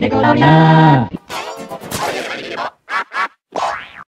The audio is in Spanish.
¡De colonia!